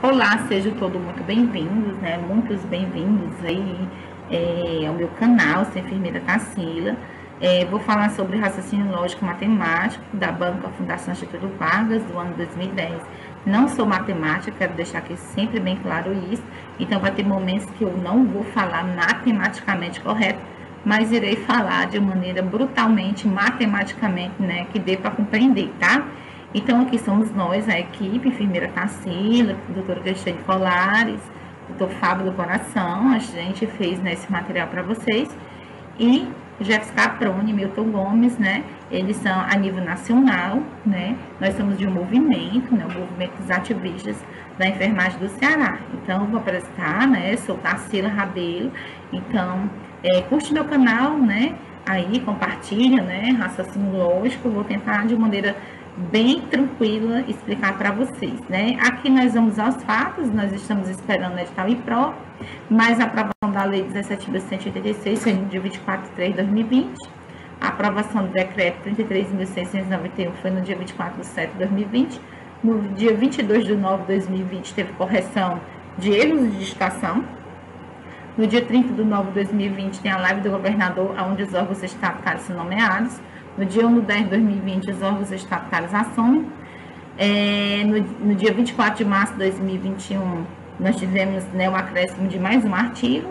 Olá, sejam todos muito bem-vindos, né? Muitos bem-vindos aí é, ao meu canal, sou enfermeira Cassila. É, vou falar sobre raciocínio lógico matemático da Banca Fundação Instituto Vargas do ano 2010. Não sou matemática, quero deixar aqui sempre bem claro isso. Então, vai ter momentos que eu não vou falar matematicamente correto, mas irei falar de maneira brutalmente, matematicamente, né? Que dê para compreender, tá? Então, aqui somos nós, a equipe, enfermeira Tarsila, doutora Cristiane Colares, doutor Fábio do Coração, a gente fez né, esse material para vocês. E Jefferson Caprone, Milton Gomes, né? Eles são a nível nacional, né? Nós somos de um movimento, né? O movimento dos ativistas da enfermagem do Ceará. Então, vou apresentar, né? Sou Tarsila Rabelo. Então, é, curte meu canal, né? Aí, compartilha, né? Raciocínio lógico. Vou tentar de maneira bem tranquila explicar para vocês, né? Aqui nós vamos aos fatos, nós estamos esperando o edital IPRO, mas a aprovação da Lei 17.186 foi no dia 24 de 3 de 2020, a aprovação do decreto 33.691 foi no dia 24 de 7 de 2020, no dia 22 de 9 de 2020 teve correção de erros de digitação, no dia 30 de 9 de 2020 tem a live do governador, onde os órgãos estatutários são nomeados, no dia 1 de 10 de 2020, os órgãos estatutários assumem. É, no, no, dia 24 de março de 2021, nós tivemos né, o acréscimo de mais um artigo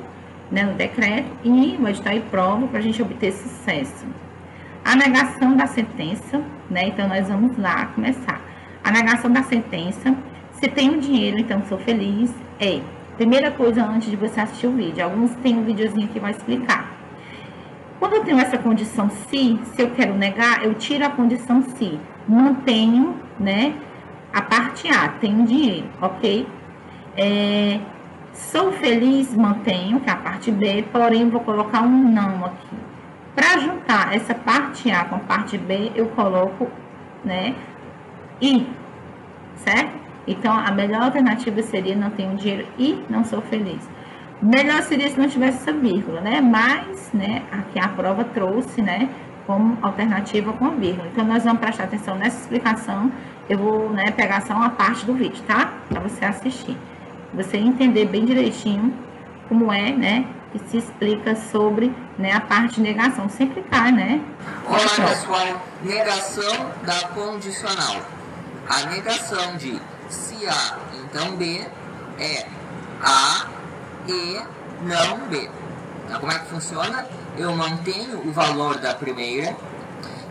né, no decreto e o edital e prova para a gente obter sucesso. A negação da sentença, né, então nós vamos lá começar. A negação da sentença, se tem o dinheiro, então sou feliz, é. Primeira coisa antes de você assistir o vídeo, alguns têm um videozinho que vai explicar. Quando eu tenho essa condição se, se eu quero negar, eu tiro a condição se. Mantenho, né? A parte A, tenho dinheiro, ok? É, sou feliz, mantenho, que é a parte B, porém vou colocar um não aqui. Para juntar essa parte A com a parte B, eu coloco, né? I, certo? Então, a melhor alternativa seria não tenho dinheiro e não sou feliz. Melhor seria se não tivesse essa vírgula, né? Mas, né, aqui a prova trouxe, né, como alternativa com vírgula. Então, nós vamos prestar atenção nessa explicação. Eu vou, né, pegar só uma parte do vídeo, tá? Para você assistir. Você entender bem direitinho como é, né, que se explica sobre, né, a parte de negação. Sempre cai, né? Olá, pessoal. Negação da condicional. A negação de se A, então B, é A e não B. Então, como é que funciona? Eu mantenho o valor da primeira,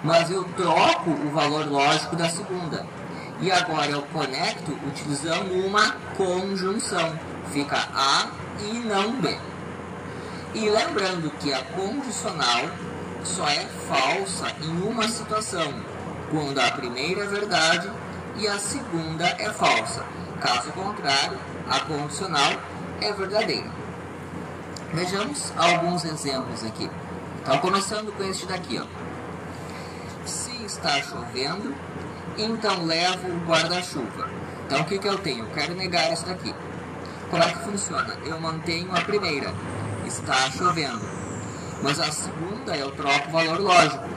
mas eu troco o valor lógico da segunda. E agora eu conecto utilizando uma conjunção. Fica A e não B. E lembrando que a condicional só é falsa em uma situação, quando a primeira é verdade e a segunda é falsa. Caso contrário, a condicional é verdadeira. Vejamos alguns exemplos aqui. Então, começando com este daqui. Ó. Se está chovendo, então levo o guarda-chuva. Então, o que, que eu tenho? Eu quero negar isso daqui. Como é que funciona? Eu mantenho a primeira, está chovendo. Mas a segunda eu troco o valor lógico.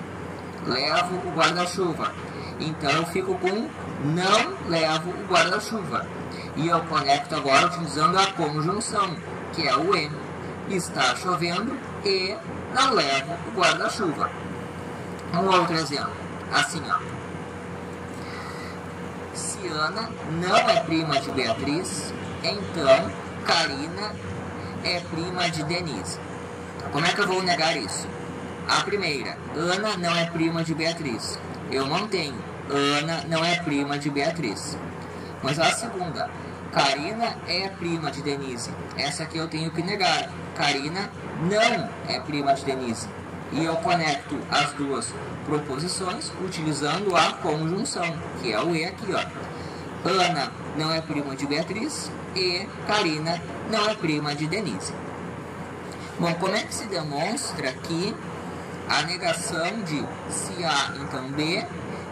Levo o guarda-chuva. Então eu fico com não levo o guarda-chuva. E eu conecto agora utilizando a conjunção, que é o E. Está chovendo e não levo o guarda-chuva. Um outro exemplo, assim ó. Se Ana não é prima de Beatriz, então Karina é prima de Denise. Como é que eu vou negar isso? A primeira, Ana não é prima de Beatriz. Eu mantenho, Ana não é prima de Beatriz. Mas a segunda, Karina é prima de Denise. Essa aqui eu tenho que negar. Karina não é prima de Denise. E eu conecto as duas proposições utilizando a conjunção, que é o E aqui, ó. Ana não é prima de Beatriz e Karina não é prima de Denise. Bom, como é que se demonstra que a negação de se A então B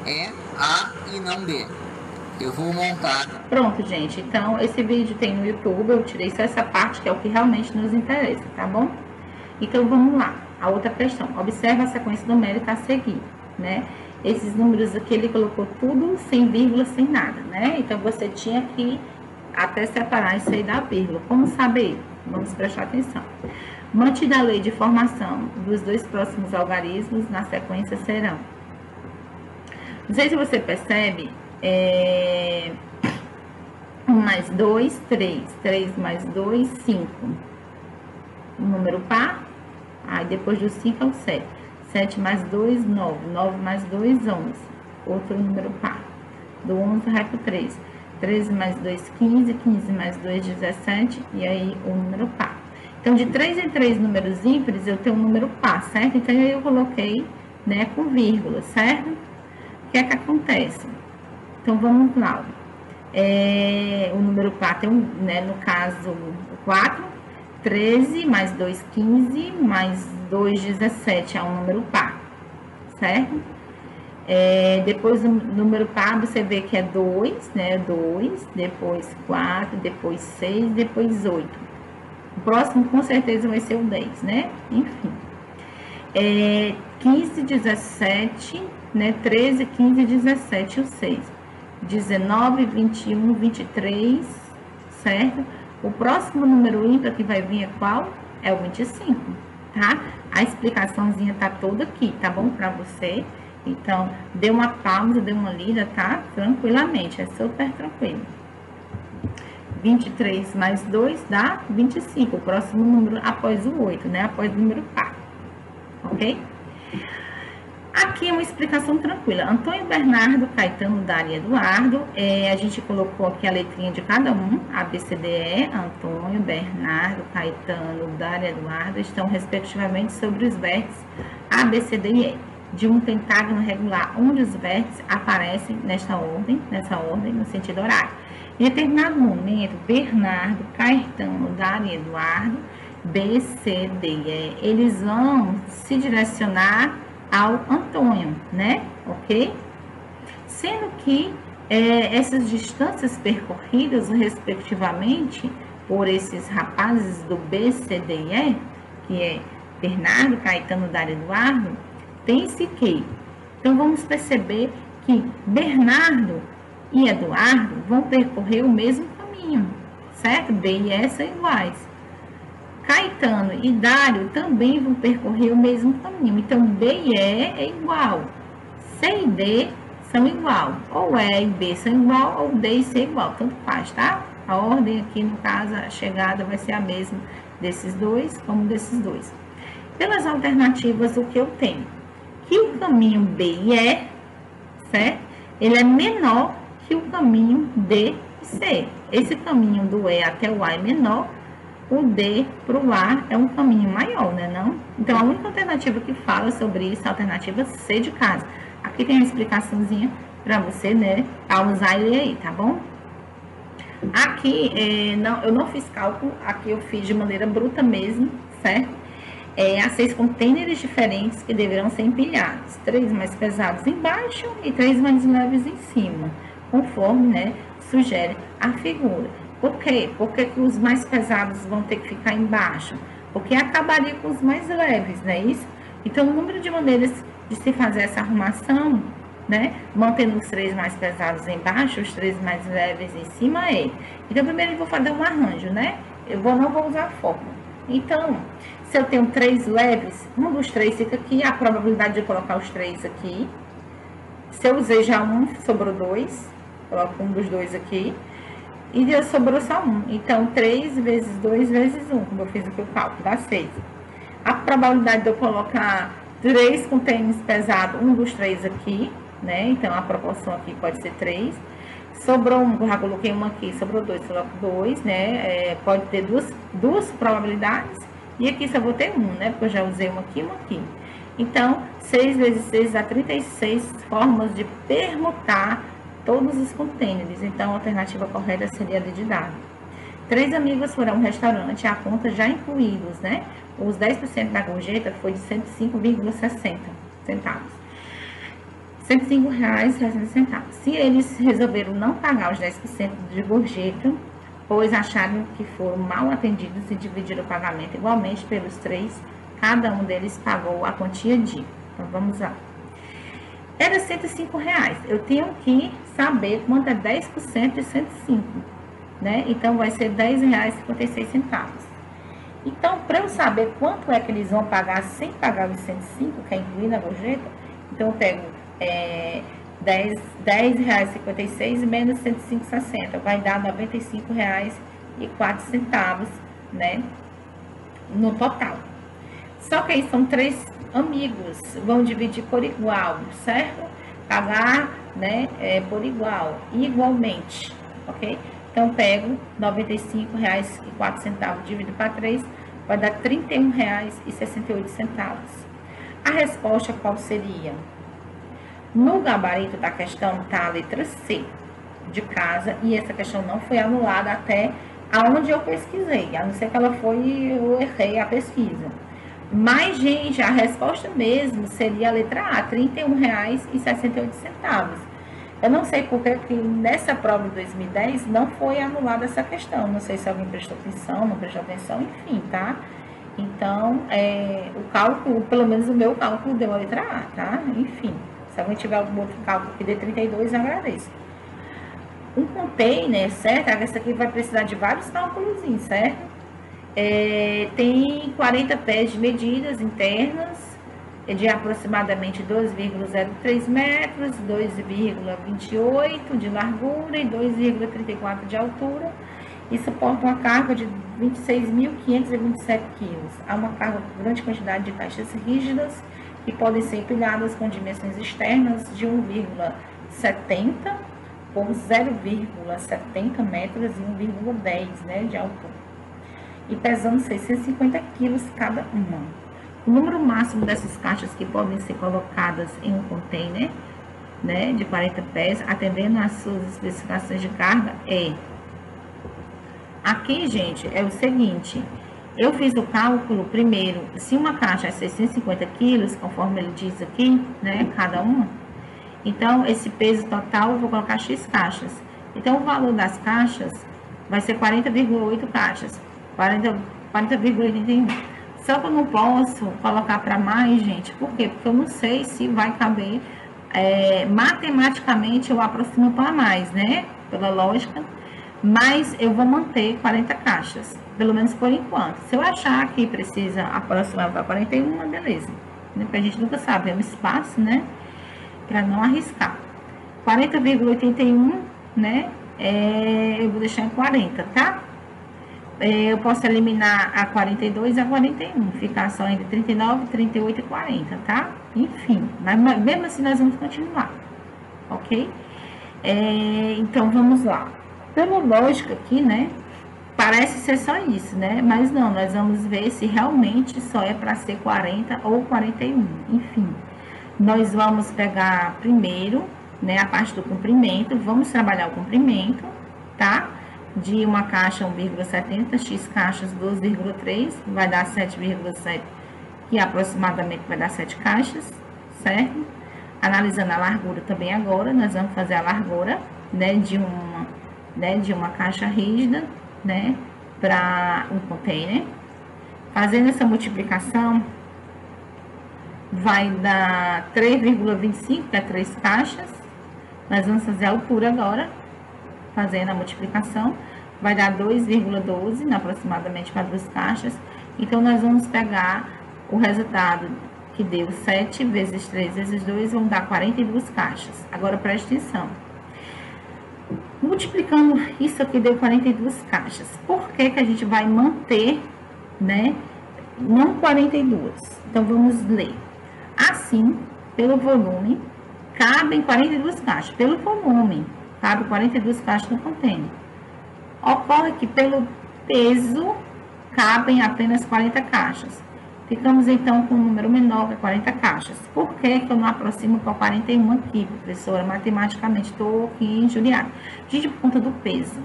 é A e não B? Eu vou montar. Pronto, gente. Então, esse vídeo tem no YouTube. Eu tirei só essa parte que é o que realmente nos interessa, tá bom? Então, vamos lá. A outra questão. Observe a sequência numérica a seguir, né? Esses números aqui, ele colocou tudo sem vírgula, sem nada, né? Então, você tinha que até separar isso aí da vírgula. Como saber? Vamos prestar atenção. Mantida a lei de formação dos dois próximos algarismos, na sequência serão. Não sei se você percebe, é... 1 mais 2, 3. 3 mais 2, 5. Um número par. Aí depois do 5 é o 7. 7 mais 2, 9. 9 mais 2, 11. Outro número par. Do 11 vai para o 3. 13 mais 2, 15. 15 mais 2, 17. E aí o número par. Então, de 3 em 3 números ímpares, eu tenho um número par, certo? Então, eu coloquei né, com vírgula, certo? O que é que acontece? Então, vamos lá. É, o número 4 é um, né, no caso, 4, 13 mais 2, 15, mais 2, 17 é um número par, certo? É, depois o número par você vê que é 2, né? 2, depois 4, depois 6, depois 8. O próximo com certeza vai ser o 10, né? Enfim. É, 15, 17, né? 13, 15, 17 e o 6. 19, 21, 23, certo? O próximo número ímpar que vai vir é qual? É o 25, tá? A explicaçãozinha tá toda aqui, tá bom para você? Então, dê uma pausa, dê uma lida, tá? Tranquilamente, é super tranquilo. 23 mais 2 dá 25, o próximo número após o 8, né? Após o número par, ok? Aqui é uma explicação tranquila. Antônio Bernardo, Caetano, Dari Eduardo. É, a gente colocou aqui a letrinha de cada um. A, B, C, D, E. Antônio, Bernardo, Caetano, Dari Eduardo. Estão respectivamente sobre os vértices A, B, C, D e E. De um pentágono regular, onde os vértices aparecem nesta ordem, nessa ordem, no sentido horário. Em determinado momento, Bernardo, Caetano, Dari Eduardo, B, C, D e E, eles vão se direcionar ao Antônio, né? Ok? Sendo que é, essas distâncias percorridas, respectivamente, por esses rapazes do BCDE, que é Bernardo, Caetano, Dário Eduardo, tem-se que. Então, vamos perceber que Bernardo e Eduardo vão percorrer o mesmo caminho, certo? B e S são iguais. Caetano e Dário também vão percorrer o mesmo caminho. Então, B e E é igual. C e D são igual. Ou E e B são igual, ou D e C é igual. Tanto faz, tá? A ordem aqui, no caso, a chegada vai ser a mesma desses dois, como desses dois. Pelas alternativas, o que eu tenho? Que o caminho B e E, certo? Ele é menor que o caminho D e C. Esse caminho do E até o A é menor o D para o A é um caminho maior, né? Não? Então, a única alternativa que fala sobre isso é a alternativa C de casa. Aqui tem uma explicaçãozinha para você, né? A usar ele aí, tá bom? Aqui, é, não, eu não fiz cálculo, aqui eu fiz de maneira bruta mesmo, certo? É, há seis contêineres diferentes que deverão ser empilhados. Três mais pesados embaixo e três mais leves em cima, conforme, né, sugere a figura. Por quê? Porque os mais pesados vão ter que ficar embaixo? Porque acabaria com os mais leves, não é isso? Então, o número de maneiras de se fazer essa arrumação, né? Mantendo os três mais pesados embaixo, os três mais leves em cima é. Então, primeiro eu vou fazer um arranjo, né? Eu vou, não vou usar a fórmula. Então, se eu tenho três leves, um dos três fica aqui, a probabilidade de colocar os três aqui. Se eu usei já um, sobrou dois, coloco um dos dois aqui e deu, sobrou só um. Então, 3 vezes 2 vezes 1, como eu fiz aqui o cálculo, dá 6. A probabilidade de eu colocar 3 com tênis pesado, um dos três aqui, né? Então, a proporção aqui pode ser 3. Sobrou um, já coloquei um aqui, sobrou dois, coloco dois, né? É, pode ter duas, duas probabilidades. E aqui só vou ter um, né? Porque eu já usei um aqui e um aqui. Então, 6 vezes 6 dá 36 formas de permutar todos os contêineres, então a alternativa correta seria a de dado. Três amigos foram ao restaurante, a conta já incluídos, né? Os 10% da gorjeta foi de 105,60 centavos. 105 reais 60 centavos. Se eles resolveram não pagar os 10% de gorjeta, pois acharam que foram mal atendidos e dividiram o pagamento igualmente pelos três, cada um deles pagou a quantia de. Então, vamos lá. Era 105 reais. Eu tenho que saber quanto é 10% de 105. né? Então, vai ser R$10,56. Então, para eu saber quanto é que eles vão pagar sem pagar os 105, que é incluído na gorjeta, então eu pego é, 10, R$10,56 menos 105,60, vai dar R$ 95,04, né? No total. Só que aí são três amigos, vão dividir por igual, certo? Pagar, né, é, por igual, igualmente, ok? Então, pego R$ 95,04, dividido para 3, vai dar R$ 31,68. A resposta qual seria? No gabarito da questão está a letra C, de casa, e essa questão não foi anulada até aonde eu pesquisei, a não ser que ela foi, eu errei a pesquisa. Mas, gente, a resposta mesmo seria a letra A, R$ 31,68. Eu não sei porque que nessa prova de 2010 não foi anulada essa questão. Não sei se alguém prestou atenção, não prestou atenção, enfim, tá? Então, é, o cálculo, pelo menos o meu cálculo deu a letra A, tá? Enfim, se alguém tiver algum outro cálculo que dê 32, eu agradeço. Um container, certo? Essa aqui vai precisar de vários cálculos, certo? É, tem 40 pés de medidas internas, de aproximadamente 2,03 metros, 2,28 de largura e 2,34 de altura e suporta uma carga de 26.527 quilos. Há uma carga com grande quantidade de caixas rígidas que podem ser empilhadas com dimensões externas de 1,70 por 0,70 metros e 1,10 né, de altura e pesando 650 quilos cada uma. O número máximo dessas caixas que podem ser colocadas em um container né, de 40 pés, atendendo às suas especificações de carga, é. Aqui, gente, é o seguinte: eu fiz o cálculo primeiro, se uma caixa é 650 quilos, conforme ele diz aqui, né, cada uma, então esse peso total eu vou colocar X caixas. Então o valor das caixas vai ser 40,8 caixas. 40,81. 40, Só que eu não posso colocar para mais, gente. Por quê? Porque eu não sei se vai caber. É, matematicamente eu aproximo para mais, né? Pela lógica. Mas eu vou manter 40 caixas. Pelo menos por enquanto. Se eu achar que precisa aproximar para 41, beleza. Porque a gente nunca sabe. É um espaço, né? Para não arriscar. 40,81, né? É, eu vou deixar em 40, tá? É, eu posso eliminar a 42 e a 41, ficar só entre 39, 38 e 40, tá? Enfim, mas mesmo assim nós vamos continuar, ok? É, então, vamos lá. Pela lógica aqui, né, parece ser só isso, né? Mas não, nós vamos ver se realmente só é para ser 40 ou 41, enfim. Nós vamos pegar primeiro, né, a parte do comprimento, vamos trabalhar o comprimento, tá? De uma caixa 1,70, x caixas 12,3, vai dar 7,7, que aproximadamente vai dar 7 caixas, certo? Analisando a largura também agora, nós vamos fazer a largura, né, de uma, né, de uma caixa rígida, né, para um container. Fazendo essa multiplicação, vai dar 3,25, que é 3 caixas. Nós vamos fazer a altura agora, fazendo a multiplicação, vai dar 2,12 aproximadamente para duas caixas. Então, nós vamos pegar o resultado que deu 7 vezes 3 vezes 2, vão dar 42 caixas. Agora, preste atenção. Multiplicando isso aqui, deu 42 caixas. Por que que a gente vai manter, né, não 42? Então, vamos ler. Assim, pelo volume, cabem 42 caixas. Pelo volume, cabe 42 caixas no container. Ocorre que pelo peso cabem apenas 40 caixas. Ficamos então com um número menor que 40 caixas. Por que, que eu não aproximo para 41 aqui, professora? Matematicamente estou aqui injuriada. Gente, por conta do peso.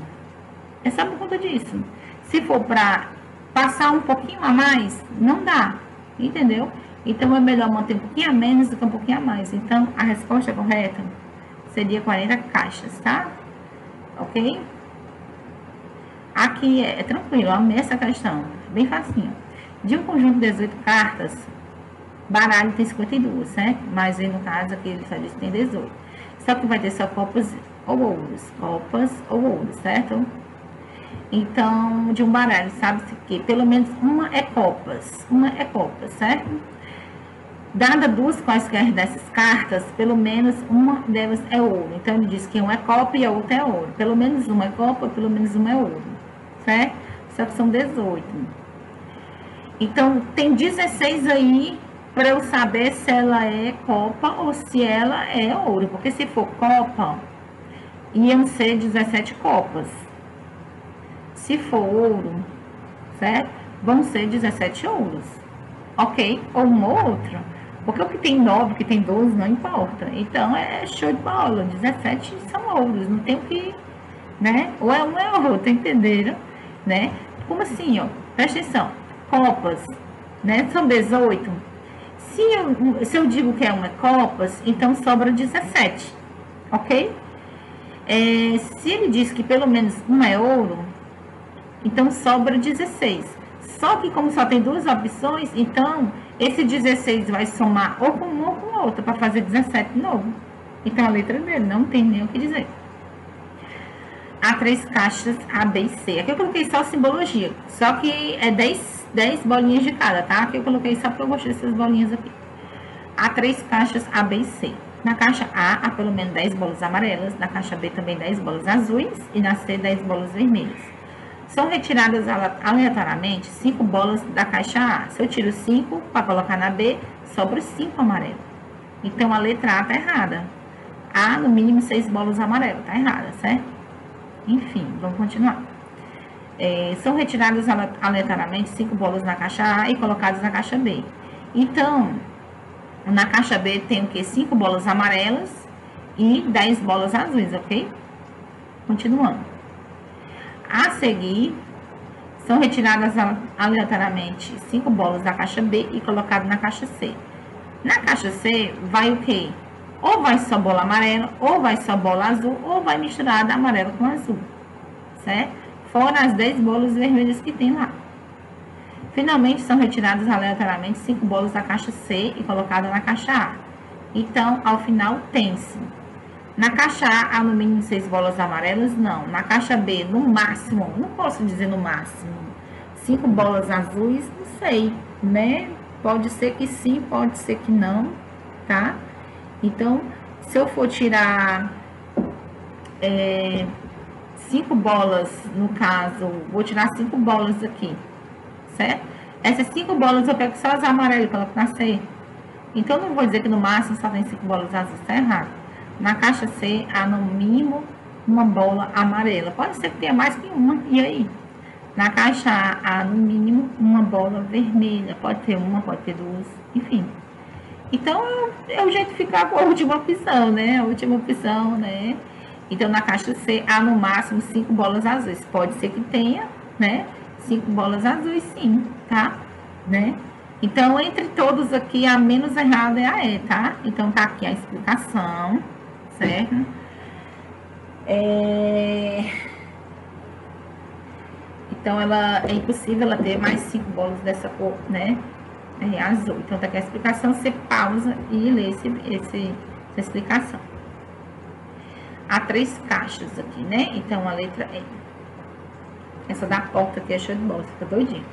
É só por conta disso. Se for para passar um pouquinho a mais, não dá. Entendeu? Então é melhor manter um pouquinho a menos do que um pouquinho a mais. Então a resposta correta seria 40 caixas, tá? Ok? Aqui é, é tranquilo, amei essa questão, bem facinho. De um conjunto de 18 cartas, baralho tem 52, certo? Mas no caso aqui ele só diz que tem 18. Só que vai ter só copas ou ouros, copas ou ouros, certo? Então, de um baralho, sabe-se que pelo menos uma é copas, uma é copas, certo? Dada duas quaisquer dessas cartas, pelo menos uma delas é ouro. Então, ele diz que uma é copa e a outra é ouro. Pelo menos uma é copa, pelo menos uma é ouro, certo? Só que são 18. Então, tem 16 aí para eu saber se ela é copa ou se ela é ouro. Porque se for copa, iam ser 17 copas. Se for ouro, certo? Vão ser 17 ouros. Ok? Ou uma ou outra. Porque o que tem 9, o que tem 12, não importa. Então, é show de bola. 17 são ouros. Não tem o que... Né? Ou é um é outro, entenderam? Né? Como assim, ó? Presta atenção. Copas, né? São 18. Se eu, se eu digo que é uma copas, então sobra 17. Ok? É, se ele diz que pelo menos uma é ouro, então sobra 16. Só que como só tem duas opções, então esse 16 vai somar ou com uma ou com outra para fazer 17 de novo. Então a letra dele não tem nem o que dizer. Há três caixas A, B e C. Aqui eu coloquei só simbologia, só que é 10, 10 bolinhas de cada, tá? Aqui eu coloquei só porque eu gostei dessas bolinhas aqui. Há três caixas A, B e C. Na caixa A, há pelo menos 10 bolas amarelas, na caixa B também 10 bolas azuis e na C 10 bolas vermelhas. São retiradas aleatoriamente 5 bolas da caixa A. Se eu tiro 5 para colocar na B, sobra 5 amarelos. Então a letra A está errada. A, no mínimo 6 bolas amarelas, está errada, certo? Enfim, vamos continuar. É, são retiradas aleatoriamente 5 bolas na caixa A e colocadas na caixa B. Então, na caixa B tem o que? 5 bolas amarelas e 10 bolas azuis, ok? Continuando. A seguir, são retiradas aleatoriamente 5 bolas da caixa B e colocadas na caixa C. Na caixa C, vai o que? Ou vai só bola amarela, ou vai só bola azul, ou vai misturada amarela com azul, certo? Fora as 10 bolas vermelhas que tem lá. Finalmente, são retiradas aleatoriamente cinco bolas da caixa C e colocadas na caixa A. Então, ao final, tem-se. Na caixa A, no mínimo seis bolas amarelas? Não. Na caixa B, no máximo, não posso dizer no máximo, cinco bolas azuis? Não sei, né? Pode ser que sim, pode ser que não, tá? Então, se eu for tirar é, cinco bolas, no caso, vou tirar cinco bolas aqui certo? Essas cinco bolas eu pego só as amarelas coloco na C. Então, não vou dizer que no máximo só tem cinco bolas azuis, está errado. Na caixa C, há no mínimo uma bola amarela. Pode ser que tenha mais que uma, e aí? Na caixa A, há no mínimo uma bola vermelha. Pode ter uma, pode ter duas, enfim. Então, é o jeito de ficar com a última opção, né? A última opção, né? Então, na caixa C, há no máximo cinco bolas azuis. Pode ser que tenha, né? cinco bolas azuis, sim, tá? Né? Então, entre todos aqui, a menos errada é a E, tá? Então, tá aqui a explicação, certo? É... Então, ela é impossível ela ter mais cinco bolas dessa cor, né? É azul. Então, tá aqui a explicação, você pausa e lê esse, esse, essa explicação. Há três caixas aqui, né? Então, a letra E. Essa da porta aqui é show de bola, fica doidinho.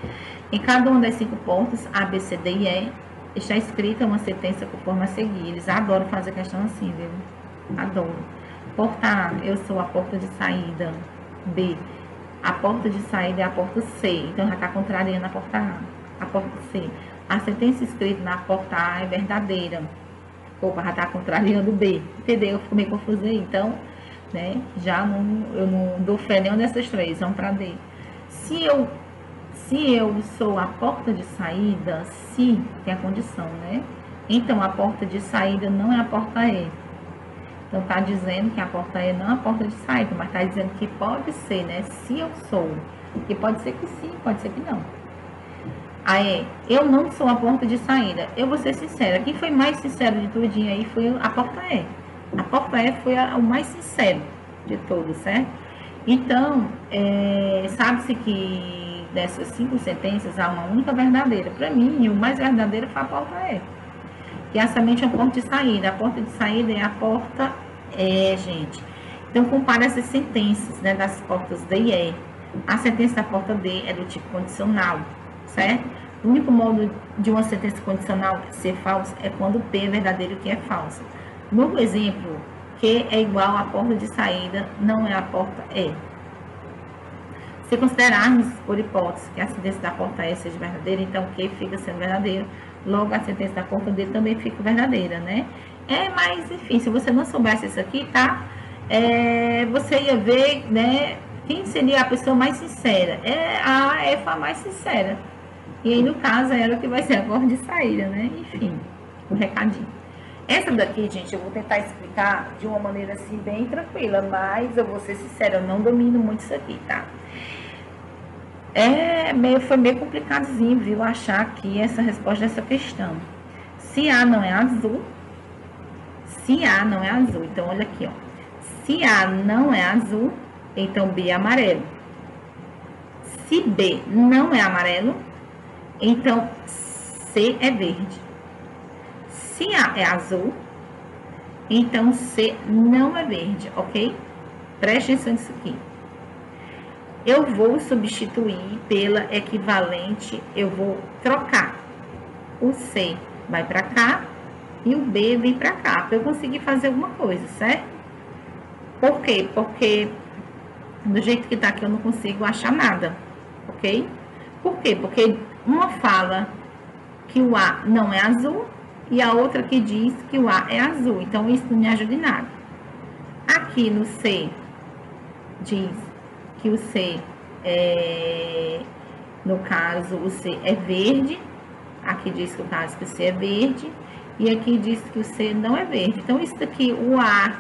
Em cada uma das cinco portas, A, B, C, D e E, está escrita uma sentença com forma a seguir. Eles adoram fazer questão assim, viu? Adoram. Porta A, eu sou a porta de saída. B, a porta de saída é a porta C. Então, já está contrariando a porta A. A porta C. A sentença escrita na porta A é verdadeira. Opa, já está contrariando o B. Entendeu? Eu fico meio confusa aí. Então, né? Já não, eu não dou fé nenhuma dessas três, vamos para D. Se eu, se eu sou a porta de saída, se tem a condição, né? Então a porta de saída não é a porta E. Então tá dizendo que a porta E não é a porta de saída, mas tá dizendo que pode ser, né? Se eu sou. Que pode ser que sim, pode ser que não. Aí, eu não sou a porta de saída. Eu vou ser sincera. Quem foi mais sincero de tudinho aí foi a porta E. A porta E foi a, o mais sincero de todos, certo? Então, é, sabe-se que dessas cinco sentenças há uma única verdadeira. Para mim, o mais verdadeiro foi a porta E. Que é somente a porta de saída. A porta de saída é a porta E, gente. Então, compara essas sentenças né, das portas D e E. A sentença da porta D é do tipo condicional, certo? O único modo de uma sentença condicional ser falsa é quando P é verdadeiro e Q é falso. No exemplo, Q é igual à porta de saída, não é a porta E. Se considerarmos, por hipótese, que a sentença da porta E seja verdadeira, então Q fica sendo verdadeiro, logo a sentença da porta D também fica verdadeira, né? É, mas, enfim, se você não soubesse isso aqui, tá? É, você ia ver, né, quem seria a pessoa mais sincera? É a EFA mais sincera. E aí, no caso, é ela que vai ser a porta de saída, né? Enfim, o um recadinho. Essa daqui, gente, eu vou tentar explicar de uma maneira assim bem tranquila, mas eu vou ser sincera, eu não domino muito isso aqui, tá? É meio, foi meio complicadozinho, viu, achar aqui essa resposta dessa questão. Se A não é azul, se A não é azul, então olha aqui, ó. Se A não é azul, então B é amarelo. Se B não é amarelo, então C é verde. Se A é azul, então C não é verde, ok? Preste atenção nisso aqui. Eu vou substituir pela equivalente, eu vou trocar. O C vai para cá e o B vem para cá, para eu conseguir fazer alguma coisa, certo? Por quê? Porque do jeito que tá aqui eu não consigo achar nada, ok? Por quê? Porque uma fala que o A não é azul e a outra que diz que o A é azul. Então, isso não me ajuda em nada. Aqui no C, diz que o C é, no caso, o C é verde. Aqui diz que o caso que o C é verde. E aqui diz que o C não é verde. Então, isso daqui, o A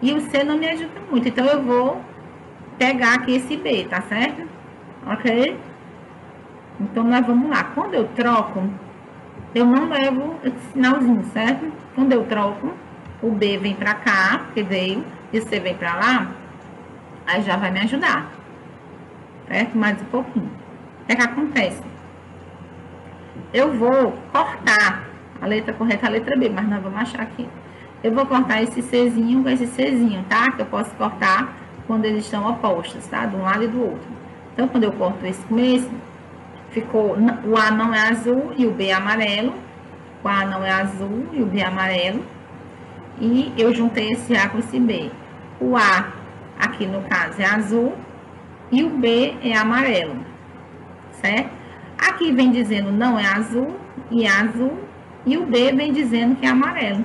e o C não me ajuda muito. Então, eu vou pegar aqui esse B, tá certo? Ok? Então, nós vamos lá. Quando eu troco, eu não levo esse sinalzinho, certo? Quando eu troco, o B vem pra cá, porque veio, e o C vem pra lá, aí já vai me ajudar. Certo? Mais um pouquinho. O que, é que acontece? Eu vou cortar a letra correta, a letra B, mas nós vamos achar aqui. Eu vou cortar esse Czinho com esse Czinho, tá? Que eu posso cortar quando eles estão opostos, tá? De um lado e do outro. Então, quando eu corto esse com esse, ficou, o A não é azul e o B é amarelo. O A não é azul e o B é amarelo. E eu juntei esse A com esse B. O A, aqui no caso, é azul e o B é amarelo, certo? Aqui vem dizendo não é azul e é azul e o B vem dizendo que é amarelo.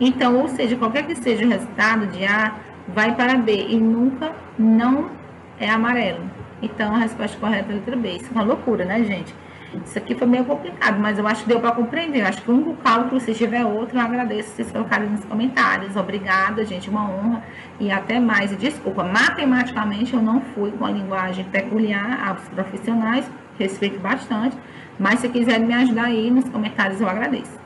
Então, ou seja, qualquer que seja o resultado de A, vai para B e nunca não é amarelo. Então, a resposta correta é a letra B. Isso é uma loucura, né, gente? Isso aqui foi meio complicado, mas eu acho que deu para compreender. Eu acho que único cálculo, se tiver outro, eu agradeço vocês colocarem nos comentários. Obrigada, gente, uma honra e até mais. E desculpa, matematicamente eu não fui com a linguagem peculiar aos profissionais, respeito bastante, mas se quiserem me ajudar aí nos comentários, eu agradeço.